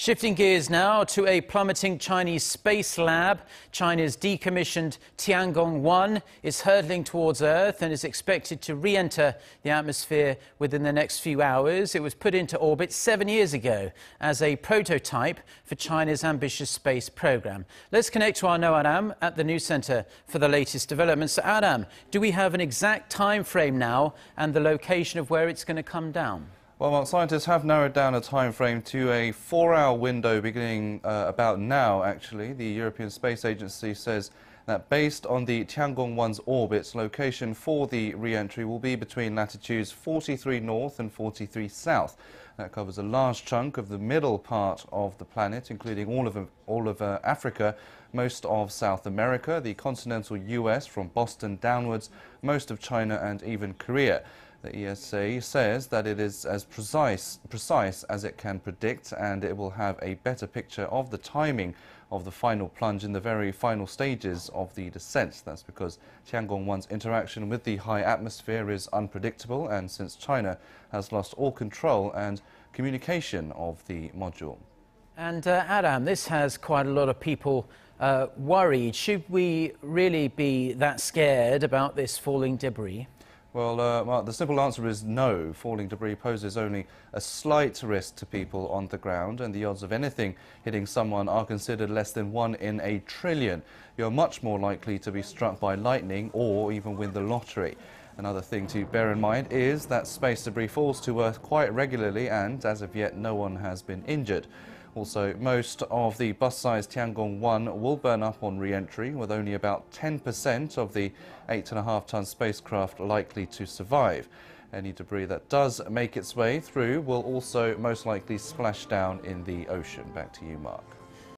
Shifting gears now to a plummeting Chinese space lab. China's decommissioned Tiangong 1 is hurtling towards Earth and is expected to re enter the atmosphere within the next few hours. It was put into orbit seven years ago as a prototype for China's ambitious space program. Let's connect to our Noah at the News Centre for the latest developments. So, Aram, do we have an exact time frame now and the location of where it's going to come down? Well, Mark, scientists have narrowed down a time frame to a four-hour window beginning uh, about now, actually. The European Space Agency says that based on the Tiangong 1's orbit, location for the re-entry will be between latitudes 43 north and 43 south. That covers a large chunk of the middle part of the planet, including all of, all of uh, Africa, most of South America, the continental US from Boston downwards, most of China and even Korea. The ESA says that it is as precise, precise as it can predict and it will have a better picture of the timing of the final plunge in the very final stages of the descent. That's because Tiangong 1's interaction with the high atmosphere is unpredictable and since China has lost all control and communication of the module. And uh, Aram, this has quite a lot of people uh, worried. Should we really be that scared about this falling debris? Well, uh, Mark, the simple answer is no. Falling debris poses only a slight risk to people on the ground, and the odds of anything hitting someone are considered less than one in a trillion. You're much more likely to be struck by lightning or even win the lottery. Another thing to bear in mind is that space debris falls to Earth quite regularly, and as of yet, no one has been injured. Also, most of the bus-sized Tiangong 1 will burn up on re-entry, with only about 10% of the 8.5-ton spacecraft likely to survive. Any debris that does make its way through will also most likely splash down in the ocean. Back to you, Mark.